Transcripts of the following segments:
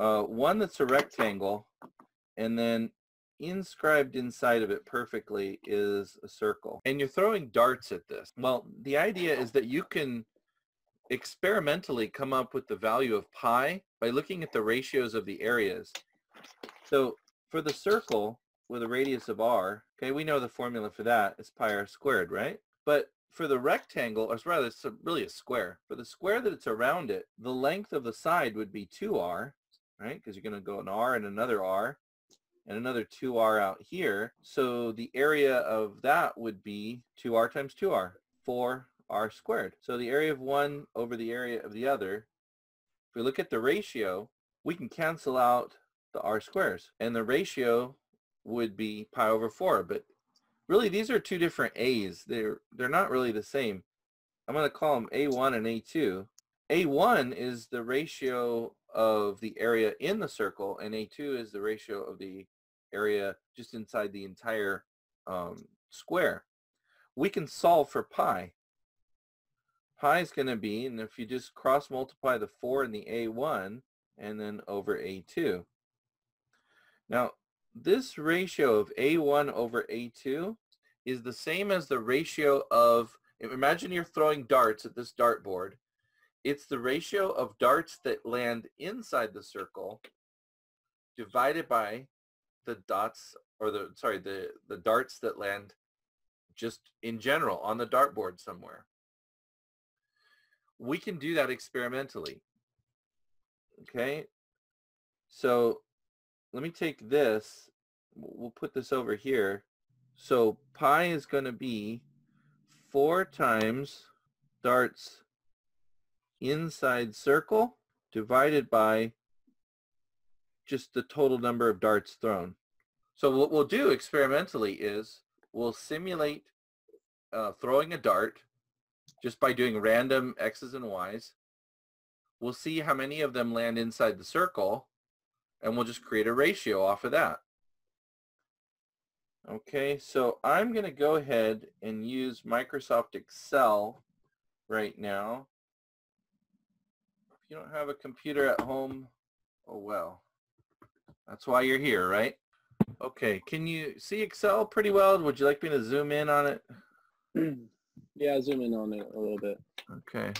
uh, one that's a rectangle, and then inscribed inside of it perfectly is a circle. And you're throwing darts at this. Well, the idea is that you can experimentally come up with the value of pi by looking at the ratios of the areas. So for the circle with a radius of r, okay, we know the formula for that is pi r squared, right? But for the rectangle, or rather it's really a square, for the square that it's around it, the length of the side would be 2r, right? Because you're going to go an r and another r and another 2r out here. So the area of that would be 2r times 2r, 4r squared. So the area of one over the area of the other, if we look at the ratio, we can cancel out the r squares. And the ratio would be pi over 4. But really, these are two different a's. They're, they're not really the same. I'm going to call them a1 and a2. a1 is the ratio of the area in the circle, and a2 is the ratio of the area just inside the entire um, square. We can solve for pi. Pi is going to be, and if you just cross multiply the 4 and the a1, and then over a2. Now, this ratio of a1 over a2 is the same as the ratio of, imagine you're throwing darts at this dartboard. It's the ratio of darts that land inside the circle divided by the dots or the sorry the the darts that land just in general on the dartboard somewhere. We can do that experimentally. Okay, so let me take this. We'll put this over here. So pi is going to be 4 times darts inside circle divided by just the total number of darts thrown. So what we'll do experimentally is we'll simulate uh, throwing a dart just by doing random X's and Y's. We'll see how many of them land inside the circle and we'll just create a ratio off of that. Okay, so I'm going to go ahead and use Microsoft Excel right now. If you don't have a computer at home, oh well. That's why you're here, right? Okay, can you see Excel pretty well? Would you like me to zoom in on it? yeah, zoom in on it a little bit. Okay.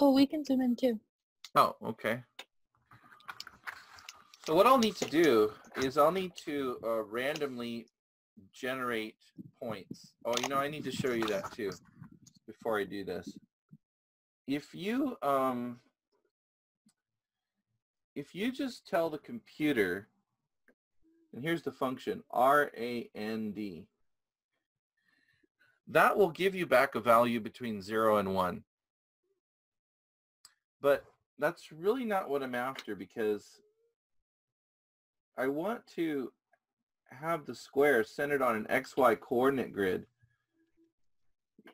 Oh, we can zoom in too. Oh, okay. So what I'll need to do is I'll need to uh, randomly generate points. Oh, you know, I need to show you that too before I do this. If you um, if you just tell the computer, and here's the function, R-A-N-D, that will give you back a value between 0 and 1. But that's really not what I'm after because I want to have the square centered on an XY coordinate grid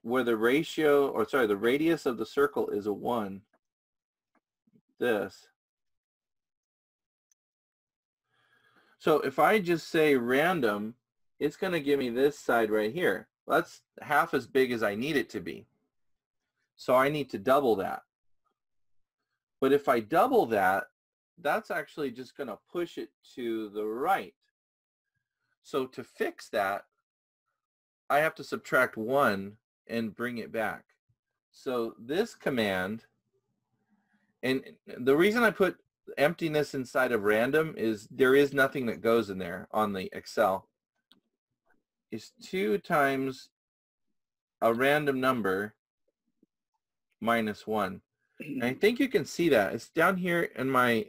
where the ratio, or sorry, the radius of the circle is a 1. This. So if I just say random, it's going to give me this side right here. That's half as big as I need it to be. So I need to double that. But if I double that, that's actually just going to push it to the right. So to fix that, I have to subtract 1 and bring it back. So this command, and the reason I put emptiness inside of random is there is nothing that goes in there on the Excel, is 2 times a random number minus 1. And I think you can see that. It's down here in my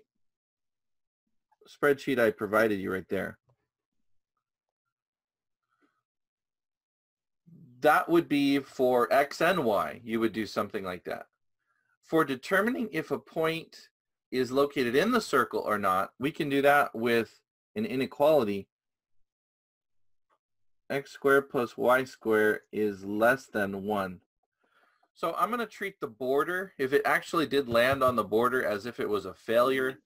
spreadsheet I provided you right there. That would be for X and Y. You would do something like that. For determining if a point is located in the circle or not, we can do that with an inequality. X squared plus Y squared is less than 1. So I'm going to treat the border, if it actually did land on the border, as if it was a failure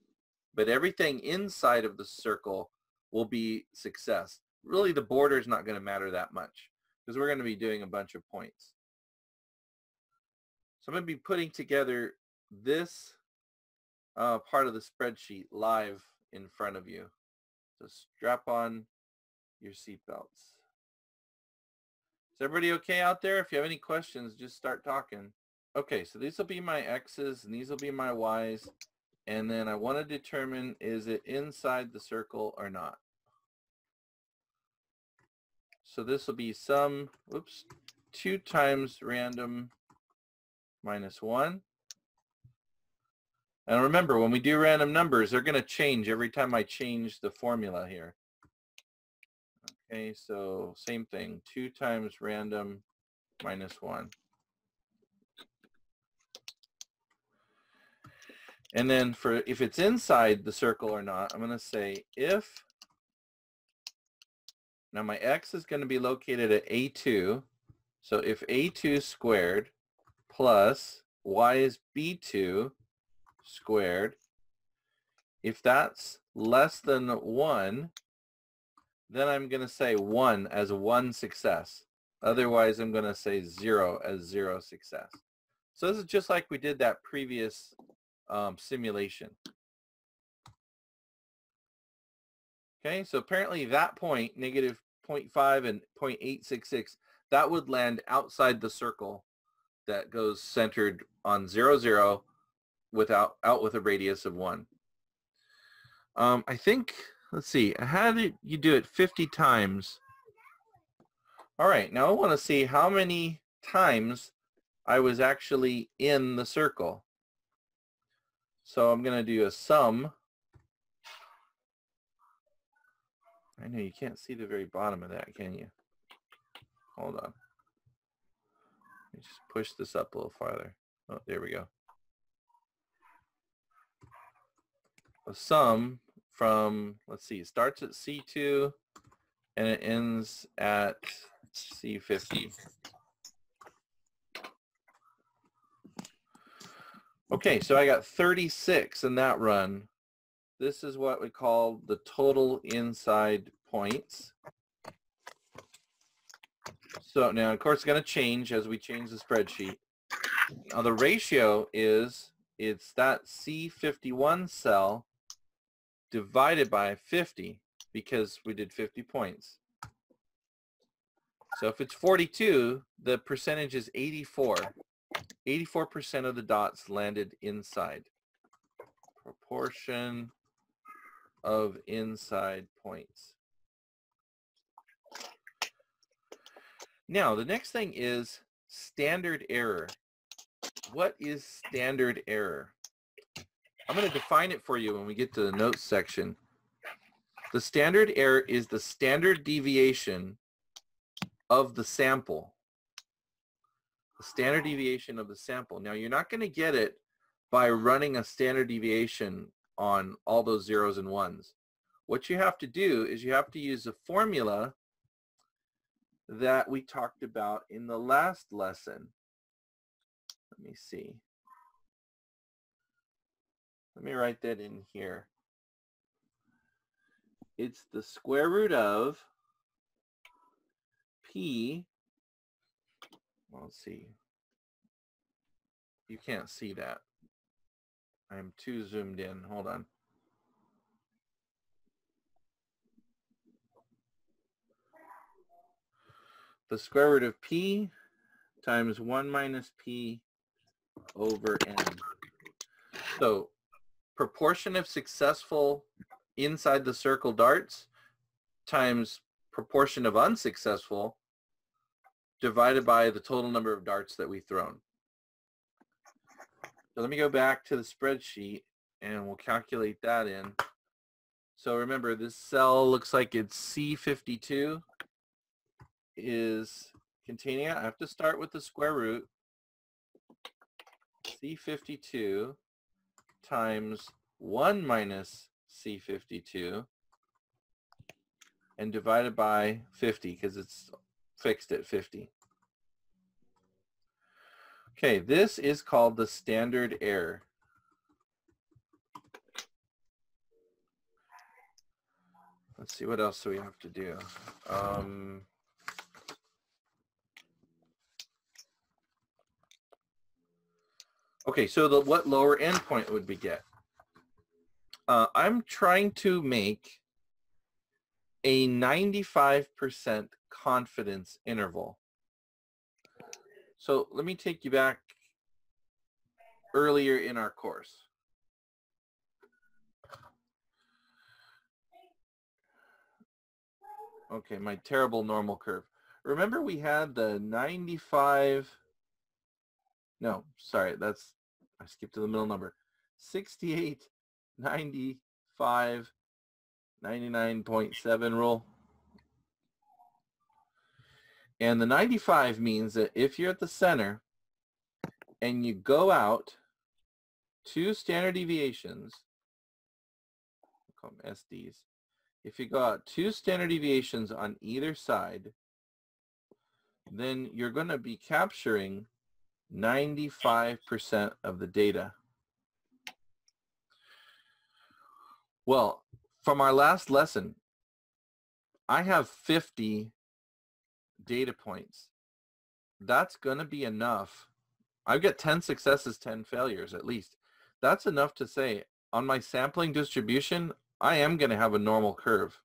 but everything inside of the circle will be success. Really, the border is not going to matter that much because we're going to be doing a bunch of points. So I'm going to be putting together this uh, part of the spreadsheet live in front of you. So strap on your seatbelts. Is everybody okay out there? If you have any questions, just start talking. Okay, so these will be my X's and these will be my Y's. And then I want to determine is it inside the circle or not. So this will be sum, oops, 2 times random minus 1. And remember, when we do random numbers, they're going to change every time I change the formula here. Okay, so same thing, 2 times random minus 1. And then for if it's inside the circle or not, I'm going to say if, now my x is going to be located at a2. So if a2 squared plus y is b2 squared, if that's less than 1, then I'm going to say 1 as one success. Otherwise, I'm going to say 0 as 0 success. So this is just like we did that previous um, simulation. Okay, so apparently that point, negative 0.5 and 0.866, that would land outside the circle that goes centered on 0, 0 without out with a radius of 1. Um, I think, let's see, how did you do it 50 times? All right, now I want to see how many times I was actually in the circle. So I'm going to do a sum. I know you can't see the very bottom of that, can you? Hold on. Let me just push this up a little farther. Oh, there we go. A sum from, let's see, it starts at C2 and it ends at C50. Okay, so I got 36 in that run. This is what we call the total inside points. So now, of course, it's going to change as we change the spreadsheet. Now, the ratio is, it's that C51 cell divided by 50 because we did 50 points. So if it's 42, the percentage is 84. 84% of the dots landed inside. Proportion of inside points. Now, the next thing is standard error. What is standard error? I'm going to define it for you when we get to the notes section. The standard error is the standard deviation of the sample the standard deviation of the sample. Now you're not going to get it by running a standard deviation on all those zeros and ones. What you have to do is you have to use a formula that we talked about in the last lesson. Let me see. Let me write that in here. It's the square root of p let's see. You can't see that. I'm too zoomed in. Hold on. The square root of p times 1 minus p over n. So proportion of successful inside the circle darts times proportion of unsuccessful divided by the total number of darts that we've thrown. So let me go back to the spreadsheet and we'll calculate that in. So remember this cell looks like it's C52 is containing, I have to start with the square root, C52 times 1 minus C52 and divided by 50 because it's fixed at 50. Okay, this is called the standard error. Let's see what else do we have to do. Um, okay, so the what lower endpoint would we get? uh, I'm trying to make a 95% confidence interval. So let me take you back earlier in our course. Okay, my terrible normal curve. Remember we had the 95, no, sorry, that's, I skipped to the middle number. 68, 95, 99.7 rule. And the 95 means that if you're at the center and you go out two standard deviations, call them SDs, if you go out two standard deviations on either side, then you're going to be capturing 95% of the data. Well, from our last lesson, I have 50 data points. That's going to be enough. I've got 10 successes, 10 failures at least. That's enough to say on my sampling distribution, I am going to have a normal curve.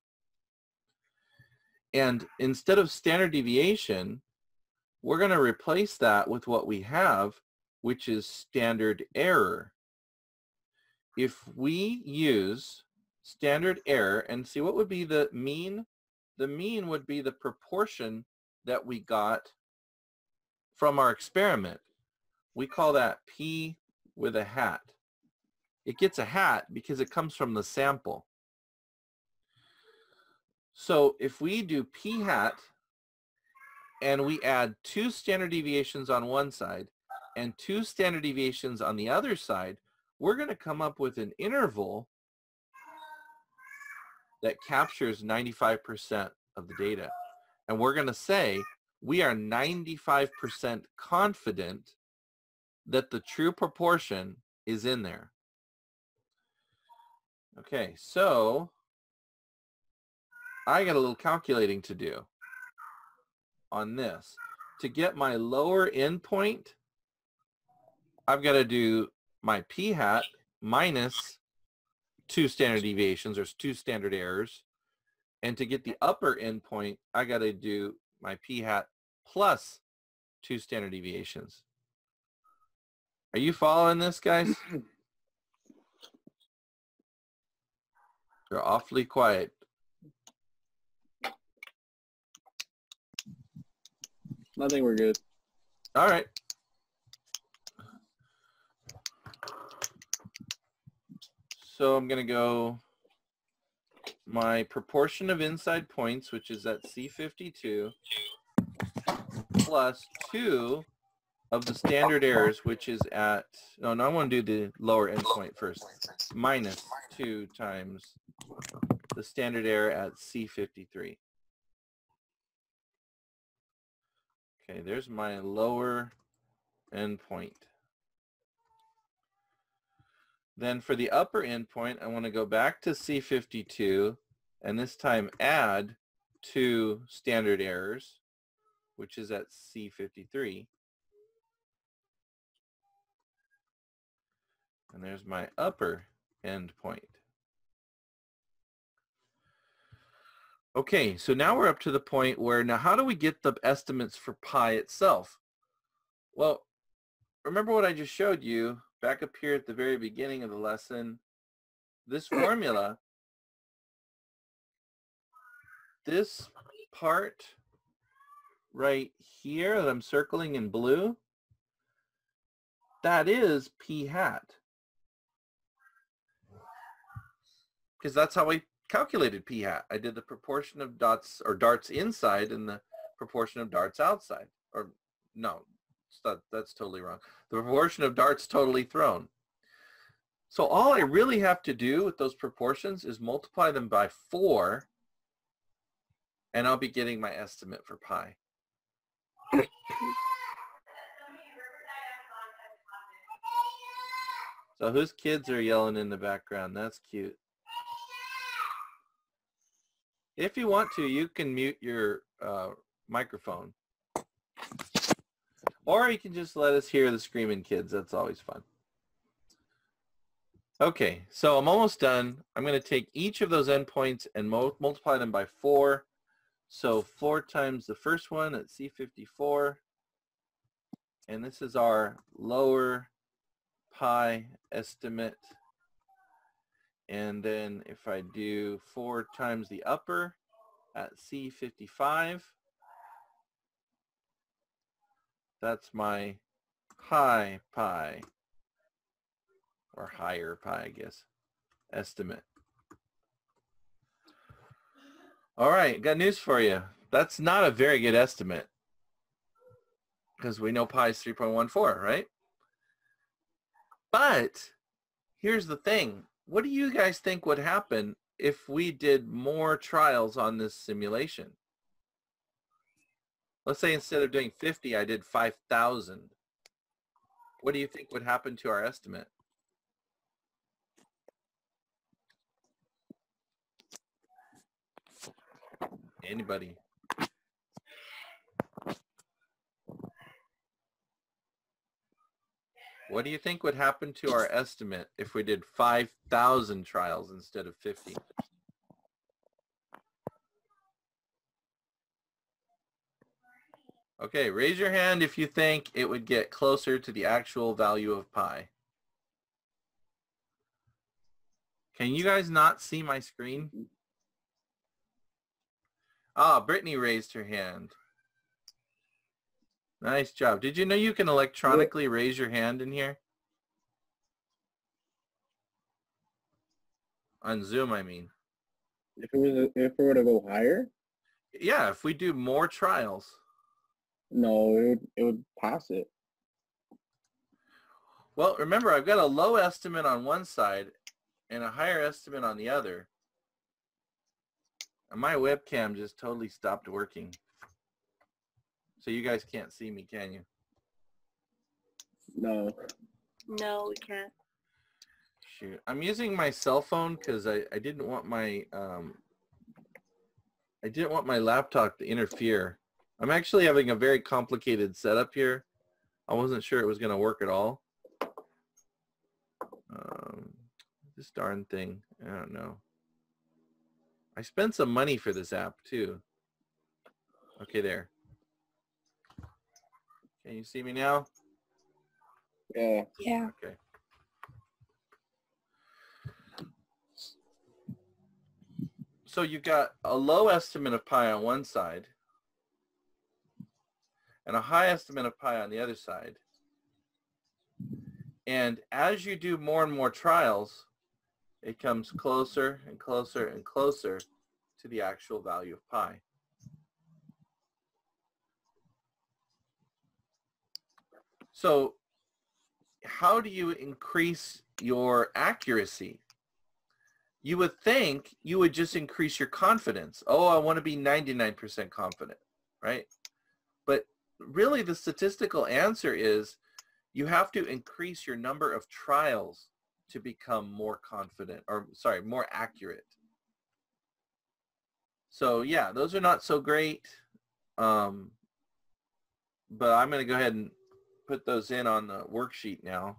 And instead of standard deviation, we're going to replace that with what we have, which is standard error. If we use standard error and see what would be the mean, the mean would be the proportion that we got from our experiment. We call that P with a hat. It gets a hat because it comes from the sample. So if we do P hat and we add two standard deviations on one side and two standard deviations on the other side, we're going to come up with an interval that captures 95% of the data. And we're going to say we are 95% confident that the true proportion is in there. Okay, so I got a little calculating to do on this. To get my lower endpoint, I've got to do my p hat minus two standard deviations there's two standard errors. And to get the upper endpoint, I got to do my p hat plus two standard deviations. Are you following this, guys? You're awfully quiet. I think we're good. All right. So I'm going to go my proportion of inside points, which is at C52, plus 2 of the standard errors, which is at, no, no, I want to do the lower endpoint first, minus 2 times the standard error at C53. Okay, there's my lower endpoint. Then for the upper endpoint, I want to go back to C52 and this time add two standard errors, which is at C53. And there's my upper endpoint. Okay, so now we're up to the point where now how do we get the estimates for pi itself? Well, remember what I just showed you back up here at the very beginning of the lesson? This formula, this part right here that I'm circling in blue, that is p hat. Because that's how we calculated p hat. I did the proportion of dots or darts inside and the proportion of darts outside. Or no, that, that's totally wrong. The proportion of darts totally thrown. So all I really have to do with those proportions is multiply them by 4 and I'll be getting my estimate for pi. so whose kids are yelling in the background? That's cute. If you want to, you can mute your uh, microphone. Or you can just let us hear the screaming kids. That's always fun. Okay, so I'm almost done. I'm going to take each of those endpoints and mul multiply them by 4. So 4 times the first one at C54. And this is our lower pi estimate. And then if I do 4 times the upper at C55, that's my high pi or higher pi, I guess, estimate. All right, got news for you. That's not a very good estimate because we know pi is 3.14, right? But here's the thing. What do you guys think would happen if we did more trials on this simulation? Let's say instead of doing 50, I did 5,000. What do you think would happen to our estimate? Anybody? What do you think would happen to our estimate if we did 5,000 trials instead of 50? Okay, raise your hand if you think it would get closer to the actual value of pi. Can you guys not see my screen? Ah, Brittany raised her hand. Nice job. Did you know you can electronically raise your hand in here? On Zoom, I mean. If it was if it were to go higher, Yeah, if we do more trials. No, it would it would pass it. Well, remember, I've got a low estimate on one side and a higher estimate on the other. And my webcam just totally stopped working. So you guys can't see me, can you? No. No, we can't. Shoot. I'm using my cell phone because I, I didn't want my um, I didn't want my laptop to interfere. I'm actually having a very complicated setup here. I wasn't sure it was going to work at all. Um, this darn thing. I don't know. I spent some money for this app too. Okay, there. Can you see me now? Yeah. Yeah. Okay. So you've got a low estimate of pi on one side and a high estimate of pi on the other side. And as you do more and more trials, it comes closer and closer and closer to the actual value of pi. So how do you increase your accuracy? You would think you would just increase your confidence. Oh, I want to be 99% confident, right? Really the statistical answer is you have to increase your number of trials to become more confident or sorry, more accurate. So yeah, those are not so great. Um, but I'm going to go ahead and put those in on the worksheet now.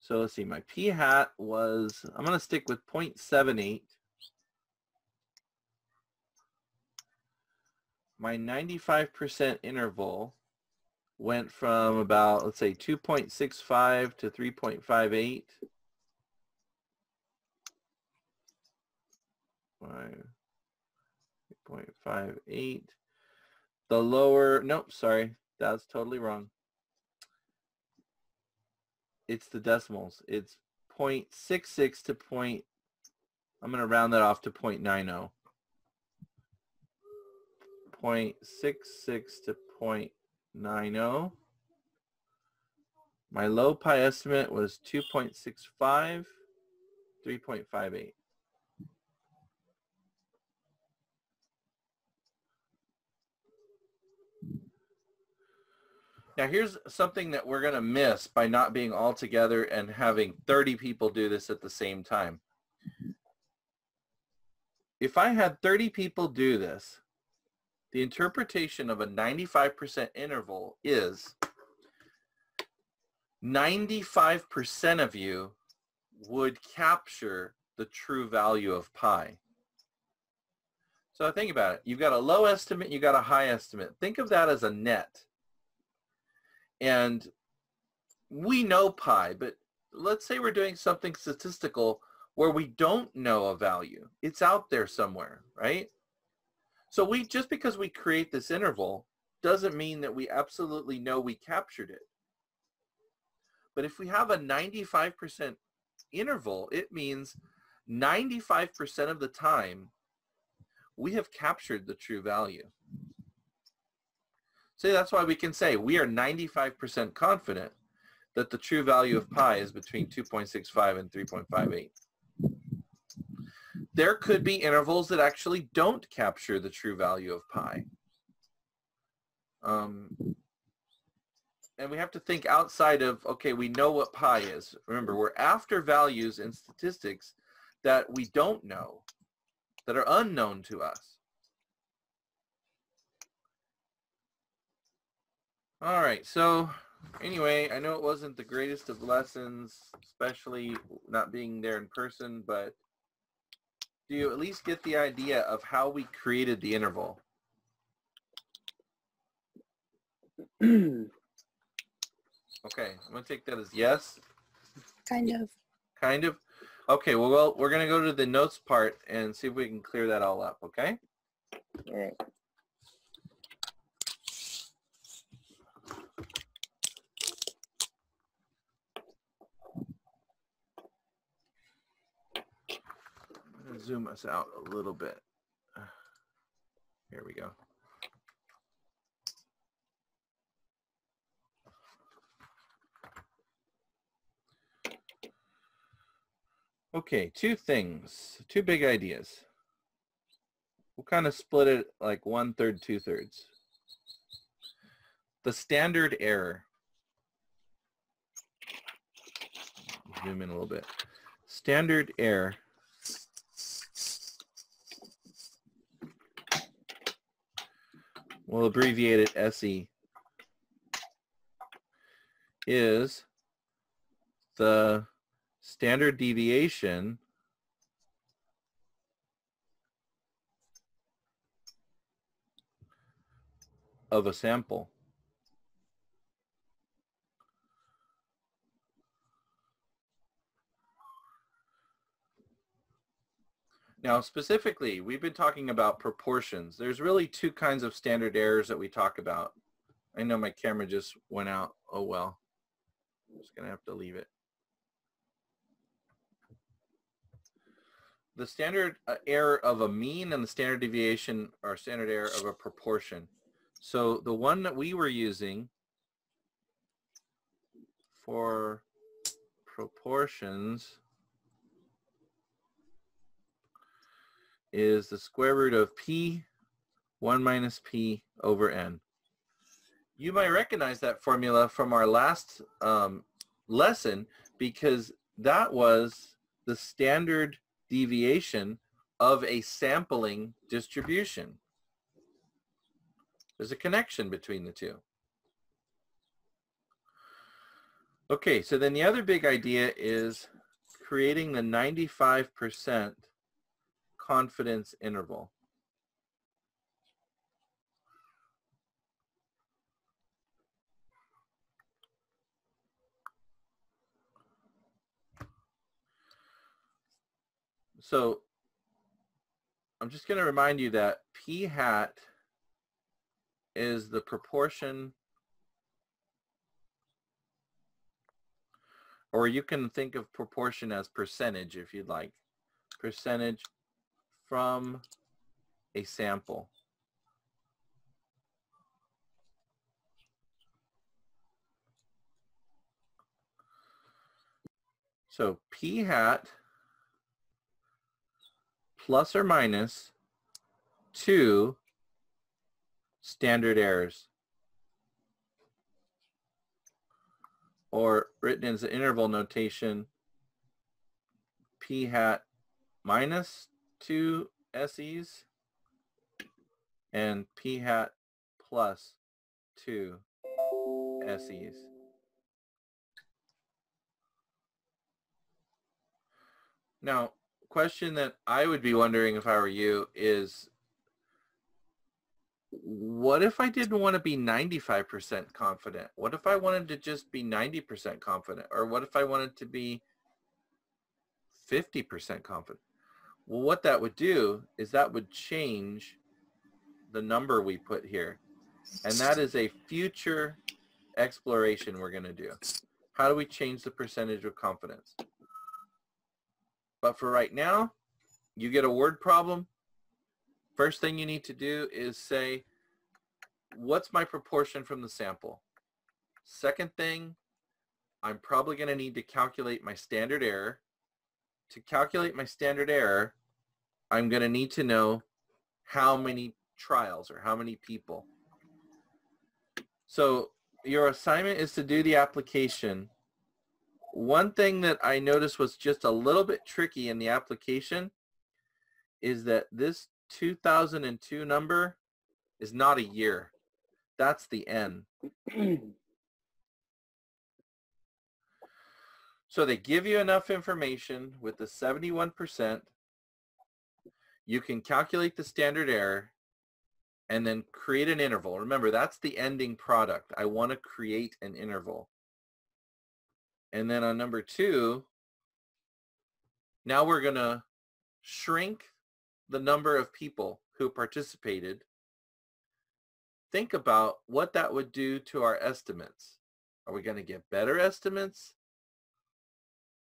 So let's see, my p hat was, I'm going to stick with 0.78. My 95% interval went from about, let's say 2.65 to 3.58. Five, 3.58. The lower, nope, sorry, that's totally wrong. It's the decimals. It's 0.66 to point, I'm going to round that off to 0.90. 0.66 to 0.90. My low pi estimate was 2.65, 3.58. Now here's something that we're going to miss by not being all together and having 30 people do this at the same time. If I had 30 people do this, the interpretation of a 95% interval is 95% of you would capture the true value of pi. So think about it. You've got a low estimate, you've got a high estimate. Think of that as a net. And we know pi, but let's say we're doing something statistical where we don't know a value. It's out there somewhere, right? So we just because we create this interval doesn't mean that we absolutely know we captured it. But if we have a 95% interval, it means 95% of the time we have captured the true value. So that's why we can say we are 95% confident that the true value of pi is between 2.65 and 3.58. There could be intervals that actually don't capture the true value of pi. Um, and we have to think outside of, okay, we know what pi is. Remember, we're after values in statistics that we don't know, that are unknown to us. All right, so anyway, I know it wasn't the greatest of lessons, especially not being there in person, but do you at least get the idea of how we created the interval? Okay, I'm going to take that as yes. Kind of. Kind of. Okay, well, well, we're going to go to the notes part and see if we can clear that all up, okay? All right. Zoom us out a little bit. Here we go. Okay, two things, two big ideas. We'll kind of split it like one third, two thirds. The standard error. Zoom in a little bit. Standard error. We'll abbreviate it SE. Is the standard deviation of a sample. Now, specifically, we've been talking about proportions. There's really two kinds of standard errors that we talk about. I know my camera just went out. Oh, well. I'm just going to have to leave it. the standard uh, error of a mean and the standard deviation or standard error of a proportion. So the one that we were using for proportions is the square root of p 1 minus p over n. You might recognize that formula from our last um, lesson because that was the standard deviation of a sampling distribution. There's a connection between the two. Okay, so then the other big idea is creating the 95% confidence interval. So I'm just going to remind you that p hat is the proportion or you can think of proportion as percentage if you'd like. Percentage from a sample. So p hat plus or minus two standard errors. Or written as an interval notation, p hat minus two SEs and p hat plus two SEs. Now, question that I would be wondering if I were you is, what if I didn't want to be 95% confident? What if I wanted to just be 90% confident? Or what if I wanted to be 50% confident? Well, what that would do is that would change the number we put here. And that is a future exploration we're going to do. How do we change the percentage of confidence? But for right now, you get a word problem. First thing you need to do is say, what's my proportion from the sample? Second thing, I'm probably going to need to calculate my standard error. To calculate my standard error, I'm going to need to know how many trials or how many people. So your assignment is to do the application. One thing that I noticed was just a little bit tricky in the application is that this 2002 number is not a year. That's the N. So they give you enough information with the 71%. You can calculate the standard error and then create an interval. Remember, that's the ending product. I want to create an interval. And then on number two, now we're going to shrink the number of people who participated. Think about what that would do to our estimates. Are we going to get better estimates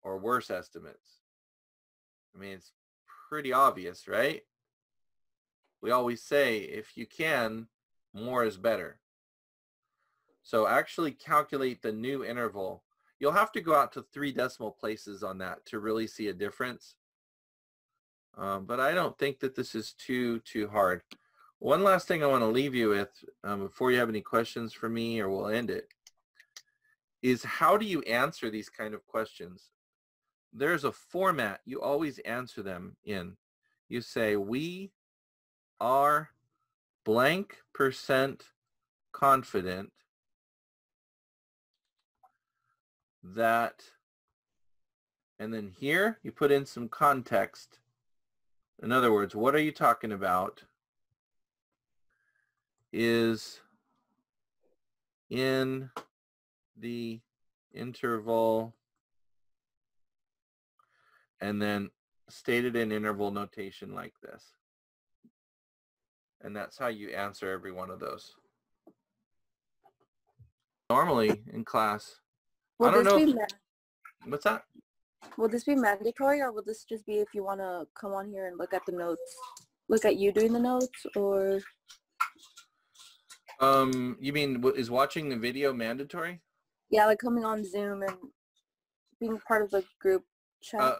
or worse estimates? I mean, it's pretty obvious, right? we always say if you can, more is better. So actually calculate the new interval. You'll have to go out to three decimal places on that to really see a difference. Um, but I don't think that this is too, too hard. One last thing I want to leave you with um, before you have any questions for me or we'll end it is how do you answer these kind of questions? There's a format you always answer them in. You say, we are blank percent confident that, and then here you put in some context. In other words, what are you talking about is in the interval and then stated in interval notation like this. And that's how you answer every one of those. Normally in class, Will I don't know if- what's that? will this be mandatory or will this just be if you want to come on here and look at the notes? Look at you doing the notes or Um, you mean is watching the video mandatory? yeah, like coming on Zoom and being part of the group chat. Uh,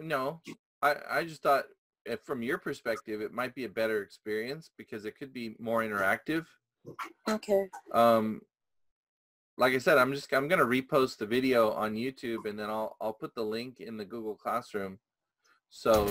no, I, I just thought if from your perspective, it might be a better experience because it could be more interactive. okay. Um, like I said, I'm just, I'm going to repost the video on YouTube and then I'll, I'll put the link in the Google Classroom. So